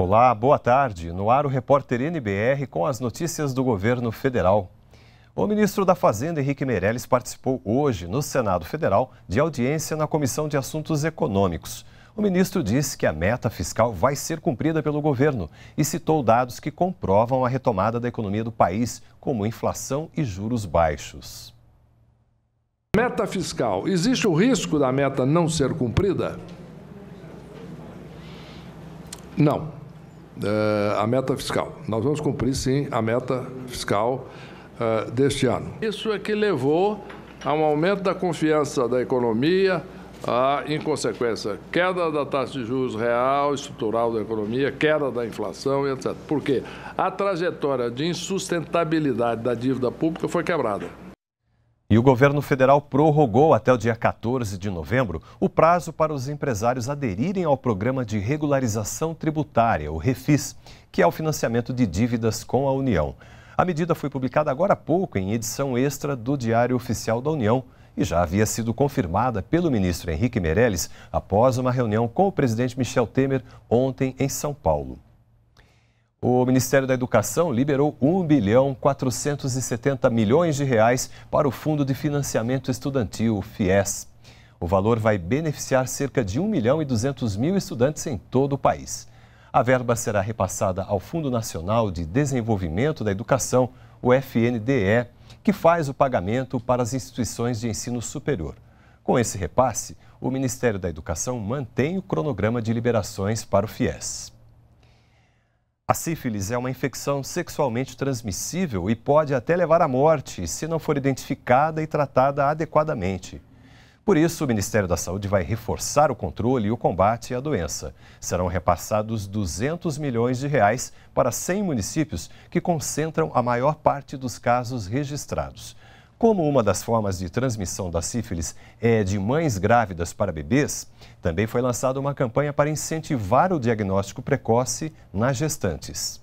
Olá, boa tarde. No ar o repórter NBR com as notícias do governo federal. O ministro da Fazenda, Henrique Meirelles, participou hoje no Senado Federal de audiência na Comissão de Assuntos Econômicos. O ministro disse que a meta fiscal vai ser cumprida pelo governo e citou dados que comprovam a retomada da economia do país, como inflação e juros baixos. Meta fiscal. Existe o risco da meta não ser cumprida? Não. É, a meta fiscal. Nós vamos cumprir, sim, a meta fiscal é, deste ano. Isso é que levou a um aumento da confiança da economia, a, em consequência, queda da taxa de juros real, estrutural da economia, queda da inflação, etc. Por quê? A trajetória de insustentabilidade da dívida pública foi quebrada. E o governo federal prorrogou até o dia 14 de novembro o prazo para os empresários aderirem ao programa de regularização tributária, o REFIS, que é o financiamento de dívidas com a União. A medida foi publicada agora há pouco em edição extra do Diário Oficial da União e já havia sido confirmada pelo ministro Henrique Meirelles após uma reunião com o presidente Michel Temer ontem em São Paulo. O Ministério da Educação liberou 1 bilhão 470 milhões de reais para o Fundo de Financiamento Estudantil, FIES. O valor vai beneficiar cerca de 1 milhão e 200 mil estudantes em todo o país. A verba será repassada ao Fundo Nacional de Desenvolvimento da Educação, o FNDE, que faz o pagamento para as instituições de ensino superior. Com esse repasse, o Ministério da Educação mantém o cronograma de liberações para o FIES. A sífilis é uma infecção sexualmente transmissível e pode até levar à morte se não for identificada e tratada adequadamente. Por isso, o Ministério da Saúde vai reforçar o controle e o combate à doença. Serão repassados 200 milhões de reais para 100 municípios que concentram a maior parte dos casos registrados. Como uma das formas de transmissão da sífilis é de mães grávidas para bebês, também foi lançada uma campanha para incentivar o diagnóstico precoce nas gestantes.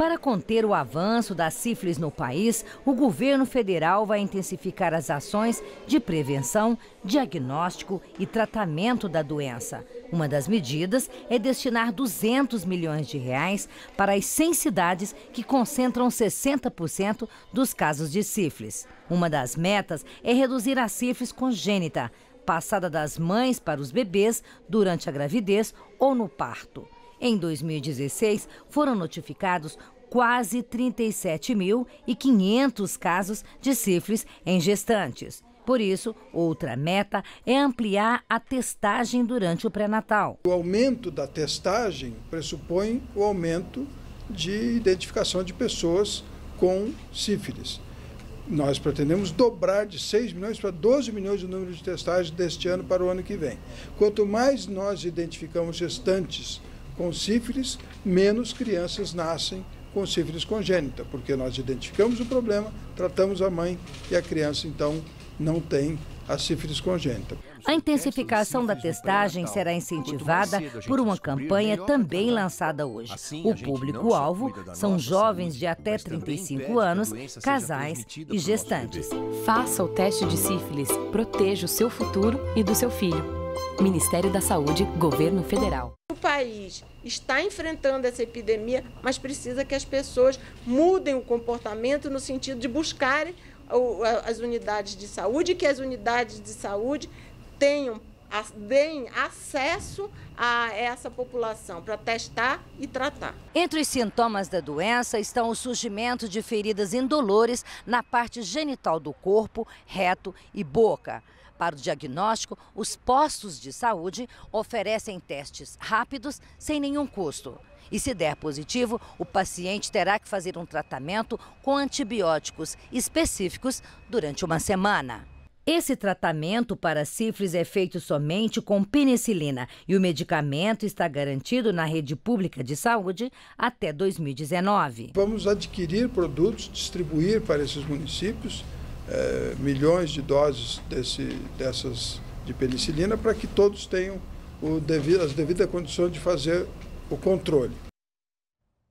Para conter o avanço da sífilis no país, o governo federal vai intensificar as ações de prevenção, diagnóstico e tratamento da doença. Uma das medidas é destinar 200 milhões de reais para as 100 cidades que concentram 60% dos casos de sífilis. Uma das metas é reduzir a sífilis congênita, passada das mães para os bebês durante a gravidez ou no parto. Em 2016, foram notificados quase 37.500 casos de sífilis em gestantes. Por isso, outra meta é ampliar a testagem durante o pré-natal. O aumento da testagem pressupõe o aumento de identificação de pessoas com sífilis. Nós pretendemos dobrar de 6 milhões para 12 milhões o número de testagens deste ano para o ano que vem. Quanto mais nós identificamos gestantes com sífilis, menos crianças nascem com sífilis congênita, porque nós identificamos o problema, tratamos a mãe e a criança então não tem a sífilis congênita. A intensificação da testagem será incentivada por uma campanha também lançada hoje. Assim, o público-alvo são jovens de até 35 anos, casais e gestantes. Faça o teste de sífilis, proteja o seu futuro e do seu filho. Ministério da Saúde, Governo Federal. O país está enfrentando essa epidemia, mas precisa que as pessoas mudem o comportamento no sentido de buscarem as unidades de saúde, que as unidades de saúde tenham deem acesso a essa população para testar e tratar. Entre os sintomas da doença estão o surgimento de feridas indolores na parte genital do corpo, reto e boca. Para o diagnóstico, os postos de saúde oferecem testes rápidos sem nenhum custo. E se der positivo, o paciente terá que fazer um tratamento com antibióticos específicos durante uma semana. Esse tratamento para sífilis é feito somente com penicilina e o medicamento está garantido na rede pública de saúde até 2019. Vamos adquirir produtos, distribuir para esses municípios é, milhões de doses desse, dessas de penicilina para que todos tenham devido, as devidas condições de fazer o controle.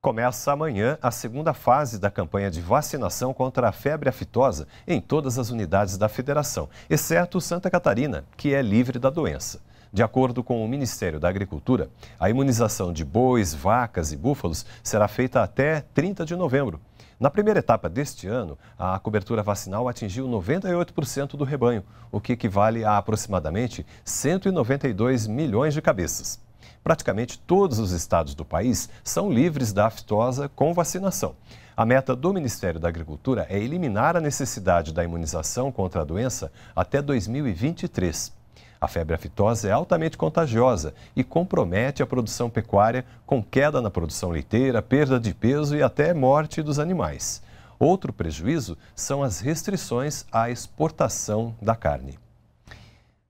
Começa amanhã a segunda fase da campanha de vacinação contra a febre aftosa em todas as unidades da federação, exceto Santa Catarina, que é livre da doença. De acordo com o Ministério da Agricultura, a imunização de bois, vacas e búfalos será feita até 30 de novembro. Na primeira etapa deste ano, a cobertura vacinal atingiu 98% do rebanho, o que equivale a aproximadamente 192 milhões de cabeças. Praticamente todos os estados do país são livres da aftosa com vacinação. A meta do Ministério da Agricultura é eliminar a necessidade da imunização contra a doença até 2023. A febre aftosa é altamente contagiosa e compromete a produção pecuária com queda na produção leiteira, perda de peso e até morte dos animais. Outro prejuízo são as restrições à exportação da carne.